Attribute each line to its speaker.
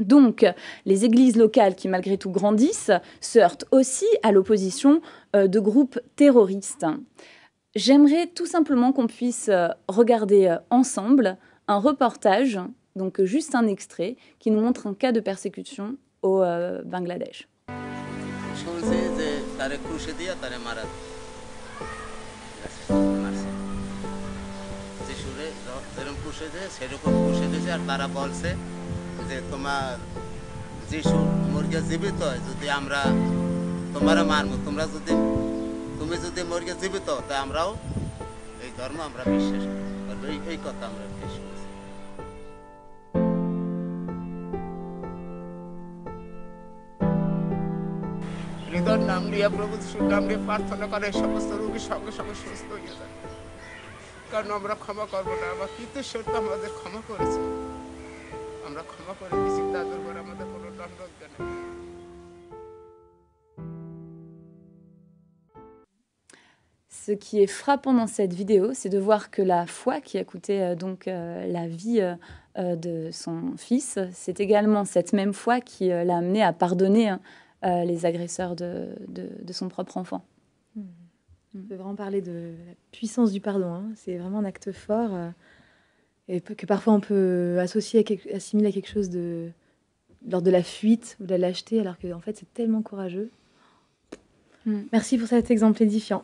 Speaker 1: Donc, les églises locales qui malgré tout grandissent se heurtent aussi à l'opposition euh, de groupes terroristes. J'aimerais tout simplement qu'on puisse euh, regarder euh, ensemble un reportage, donc juste un extrait, qui nous montre un cas de persécution au Bangladesh.
Speaker 2: যে তোমার যিশু মুরগে জীবিত হয়, যদি আমরা তোমারা মারবো তোমরা যদি তুমি যদি মুরগে জীবিত তাই আমরাও এই ধর্ম আমরা বিশ্বাস করব এই কথা আমরা করছি হৃদয়ের নাম প্রভু নাম প্রার্থনা করে, সমস্ত রোগী সঙ্গে সঙ্গে সুস্থ হয়ে যায়। কারণ আমরা ক্ষমা করব না, আমার পিতৃশ্বর তো আমাদের ক্ষমা করেছে।
Speaker 1: Ce qui est frappant dans cette vidéo, c'est de voir que la foi qui a coûté euh, donc euh, la vie euh, de son fils, c'est également cette même foi qui l'a amené à pardonner hein, les agresseurs de, son propre enfant.
Speaker 3: Mmh. On peut vraiment parler de la puissance du pardon. Hein. C'est vraiment un acte fort et que parfois on peut associer, à assimiler à quelque chose de lors de la fuite ou de la lâcheté, alors que en fait c'est tellement courageux. Hmm. Merci pour cet exemple édifiant.